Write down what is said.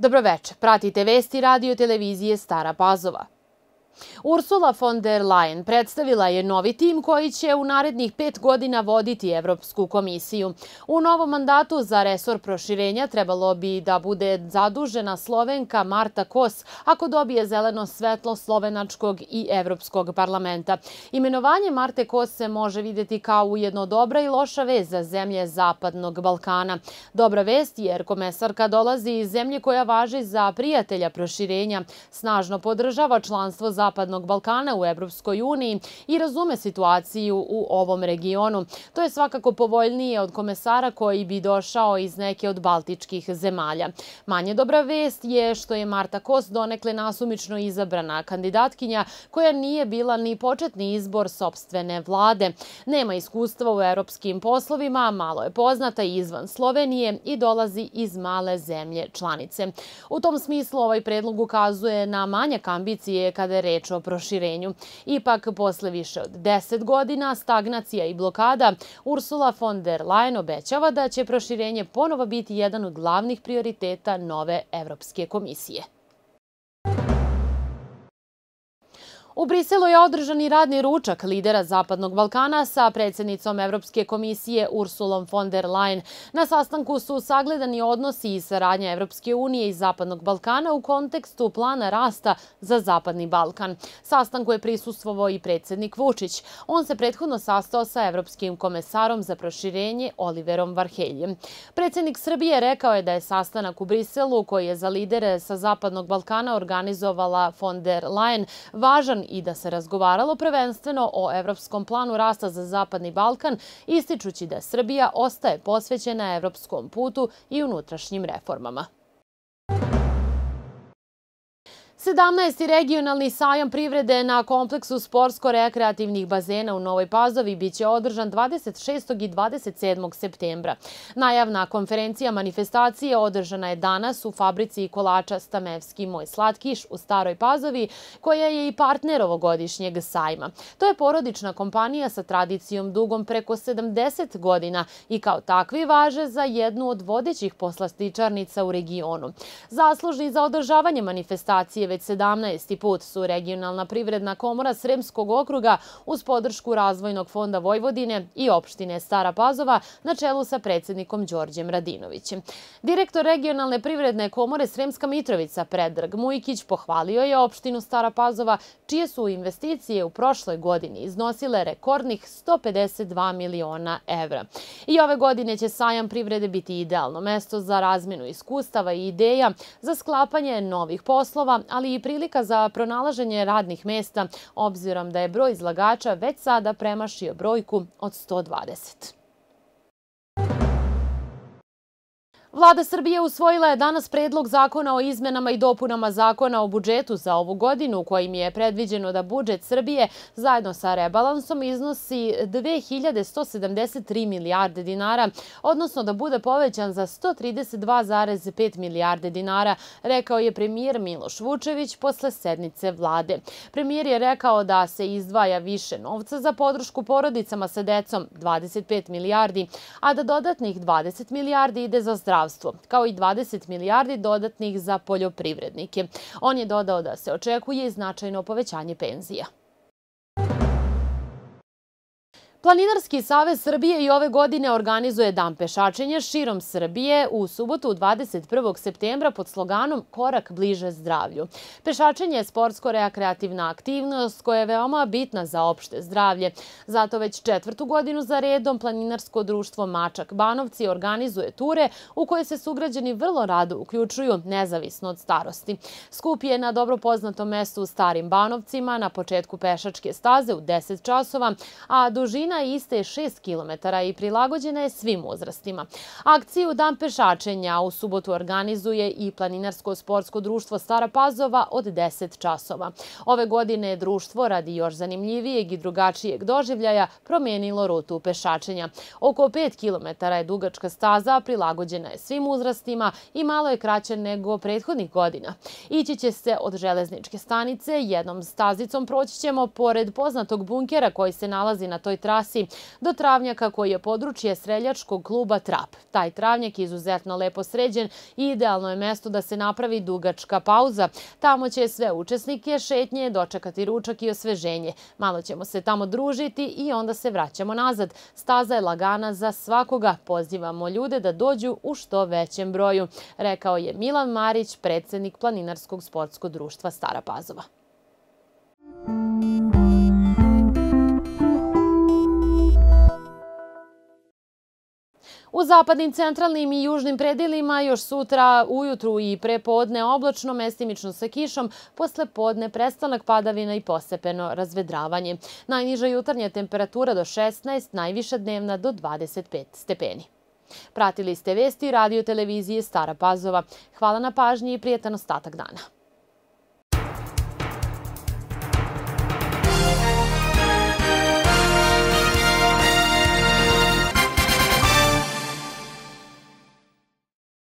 Dobroveče, pratite vesti radio televizije Stara Pazova. Ursula von der Leyen predstavila je novi tim koji će u narednih pet godina voditi Evropsku komisiju. U novom mandatu za resor proširenja trebalo bi da bude zadužena Slovenka Marta Kos ako dobije zeleno svetlo Slovenačkog i Evropskog parlamenta. Imenovanje Marte Kos se može vidjeti kao ujedno dobra i loša vez za zemlje Zapadnog Balkana. Dobra vest jer komesarka dolazi iz zemlje koja važi za prijatelja proširenja, snažno podržava članstvo za Zapadnog Balkana u Evropskoj uniji i razume situaciju u ovom regionu. To je svakako povoljnije od komesara koji bi došao iz neke od baltičkih zemalja. Manje dobra vest je što je Marta Kos donekle nasumično izabrana kandidatkinja koja nije bila ni početni izbor sobstvene vlade. Nema iskustva u europskim poslovima, malo je poznata izvan Slovenije i dolazi iz male zemlje članice. U tom smislu ovaj predlog ukazuje na manjak ambicije kada je reč o proširenju. Ipak, posle više od deset godina stagnacija i blokada, Ursula von der Leyen obećava da će proširenje ponovo biti jedan od glavnih prioriteta nove Evropske komisije. U Briselu je održan i radni ručak lidera Zapadnog Balkana sa predsjednicom Evropske komisije Ursulom von der Leyen. Na sastanku su sagledani odnosi i saradnja Evropske unije i Zapadnog Balkana u kontekstu plana rasta za Zapadni Balkan. Sastanku je prisustvovao i predsjednik Vučić. On se prethodno sastao sa Evropskim komesarom za proširenje Oliverom Varheljem. Predsjednik Srbije rekao je da je sastanak u Briselu koji je za lidere sa Zapadnog Balkana organizovala von der Leyen važan i da se razgovaralo prvenstveno o evropskom planu rasta za Zapadni Balkan, ističući da Srbija ostaje posvećena evropskom putu i unutrašnjim reformama. 17. regionalni sajam privrede na kompleksu sportsko-rekreativnih bazena u Novoj Pazovi biće održan 26. i 27. septembra. Najavna konferencija manifestacije održana je danas u fabrici kolača Stamevski Moj Slatkiš u Staroj Pazovi, koja je i partner ovogodišnjeg sajma. To je porodična kompanija sa tradicijom dugom preko 70 godina i kao takvi važe za jednu od vodećih poslastičarnica u regionu. Zaslužni za održavanje manifestacije već 17. put su regionalna privredna komora Sremskog okruga uz podršku Razvojnog fonda Vojvodine i opštine Stara Pazova na čelu sa predsjednikom Đorđem Radinovićem. Direktor regionalne privredne komore Sremska Mitrovica Predrag Mujkić pohvalio je opštinu Stara Pazova čije su investicije u prošloj godini iznosile rekordnih 152 miliona evra. I ove godine će sajam privrede biti idealno mesto za razminu iskustava i ideja za sklapanje novih poslova, ali i prilika za pronalaženje radnih mesta, obzirom da je broj izlagača već sada premašio brojku od 120. Vlada Srbije usvojila je danas predlog zakona o izmenama i dopunama zakona o budžetu za ovu godinu, kojim je predviđeno da budžet Srbije zajedno sa rebalansom iznosi 2173 milijarde dinara, odnosno da bude povećan za 132,5 milijarde dinara, rekao je premijer Miloš Vučević posle sednice vlade. Premijer je rekao da se izdvaja više novca za podršku porodicama sa decom, 25 milijardi, a da dodatnih 20 milijardi ide za zdravstvo zdravstvo, kao i 20 milijardi dodatnih za poljoprivrednike. On je dodao da se očekuje značajno povećanje penzija. Planinarski savez Srbije i ove godine organizuje dan pešačenja širom Srbije u subotu 21. septembra pod sloganom Korak bliže zdravlju. Pešačenje je sportsko-rekreativna aktivnost koja je veoma bitna za opšte zdravlje. Zato već četvrtu godinu za redom Planinarsko društvo Mačak Banovci organizuje ture u koje se sugrađeni vrlo rado uključuju nezavisno od starosti. Skup je na dobro poznatom mestu u Starim Banovcima na početku pešačke staze u 10 časova, a dužina dužina iste je 6 km i prilagođena je svim uzrastima. Akciju Dan pešačenja u subotu organizuje i Planinarsko-sportsko društvo Stara Pazova od 10 časova. Ove godine je društvo radi još zanimljivijeg i drugačijeg doživljaja promijenilo rutu pešačenja. Oko 5 km je dugačka staza, prilagođena je svim uzrastima i malo je kraće nego prethodnih godina. Ići će se od železničke stanice, jednom stazicom proći ćemo pored poznatog bunkera koji se nalazi na toj trasi trasi, do travnjaka koji je područje Sreljačkog kluba Trap. Taj travnjak je izuzetno lepo sređen i idealno je mesto da se napravi dugačka pauza. Tamo će sve učesnike šetnje dočekati ručak i osveženje. Malo ćemo se tamo družiti i onda se vraćamo nazad. Staza je lagana za svakoga. Pozivamo ljude da dođu u što većem broju, rekao je Milan Marić, predsjednik Planinarskog sportskog društva Stara Pazova. U zapadnim, centralnim i južnim predelima još sutra ujutru i prepodne oblačno, mestimično sa kišom, posle podne prestanak padavina i posepeno razvedravanje. Najniža jutarnja temperatura do 16, najviša dnevna do 25 stepeni. Pratili ste vesti radio televizije Stara Pazova. Hvala na pažnji i prijetan ostatak dana.